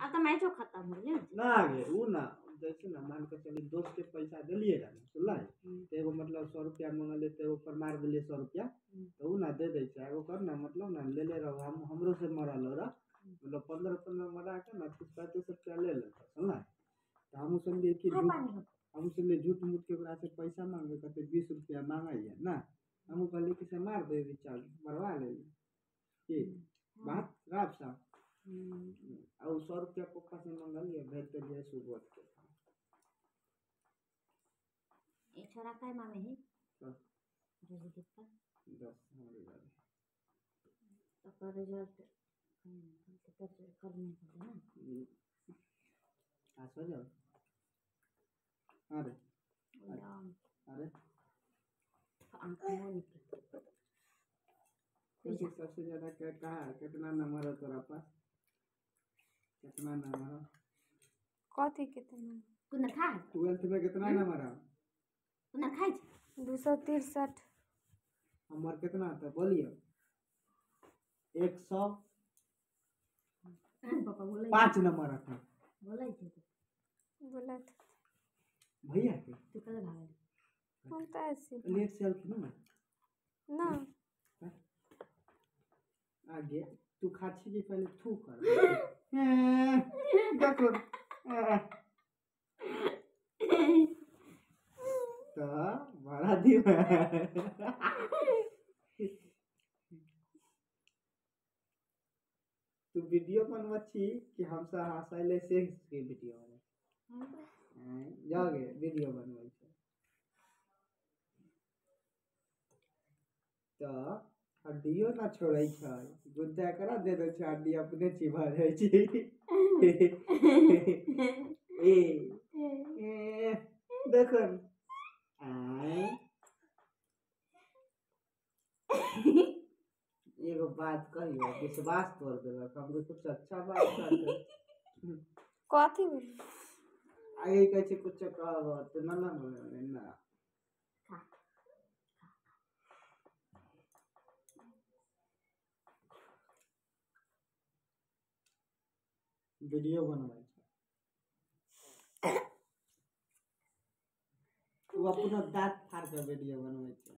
अब तो मैचो खत्म हो गया ना गे ऊ ना जैसे ना मान के चली दोस्त के पैसा दिलिए रहा सुनला तो एगो मतलब सौ रुपया मंगल तो एगो पर मार दिलिए सौ रुपया तो ऊ ना दे दे छै। एगो कर ना मतलब ना ले ले रहो हम हमरो से मरल रहा। मतलब पंद्रह पंद्रह मरा के ना तीस पैंतीस रुपया ले ले सुनला तो हम समझिए कि हम समझे झूठ मूठ के ओकरा से पैसा मांगे कहते बीस रुपया मांगाइए ना। हम कहली कि से मार दे रिचार्ज मरवा ले बात खराब सा। हम्म, और सौ रुपया पप्पा से मंगलिए भेज दिलिए सुबह के एक छोरा का मामे है। हाँ। रवि दीपा दस हमारी वाली। तो का रिज़ल्ट कर करने को ना? आ सो जाओ अरे अरे अंक मोन के सबसे ज़्यादा क्या कहा कितना नंबर है तोरा पास कितना नंबर है कथी कितना कुना खाए ट्वेल्थ में कितना नंबर है कुना खाए दू सौ तिरसठ हमार कितना था बोलिए एक सौ पाँच नंबर रखा बोले थे बोला भैया के तू कल भागे हम तो ऐसे लेट से ना ना आगे तू खाची की पहले थू कर। हैं, देखो हैं। तो तू वीडियो बनवच्छी कि हमसे हंसैले से के वीडियो बने? जाओगे वीडियो बनबै छै। तो हड्डियो ना छोड़ै छै गुद्दा करा दे दै छै हड्डी अपने चिबा जाइ छै ए ए देखो। आय एगो बात कहियो विश्वास तोड़ देलक हमरो कुछ अच्छा बात कर कथी बोली आगे कहै छै कुछ कहब तो ना ना। ना वीडियो बनबै छै वो अपना दाँत फाड़ कर वीडियो बनबै छै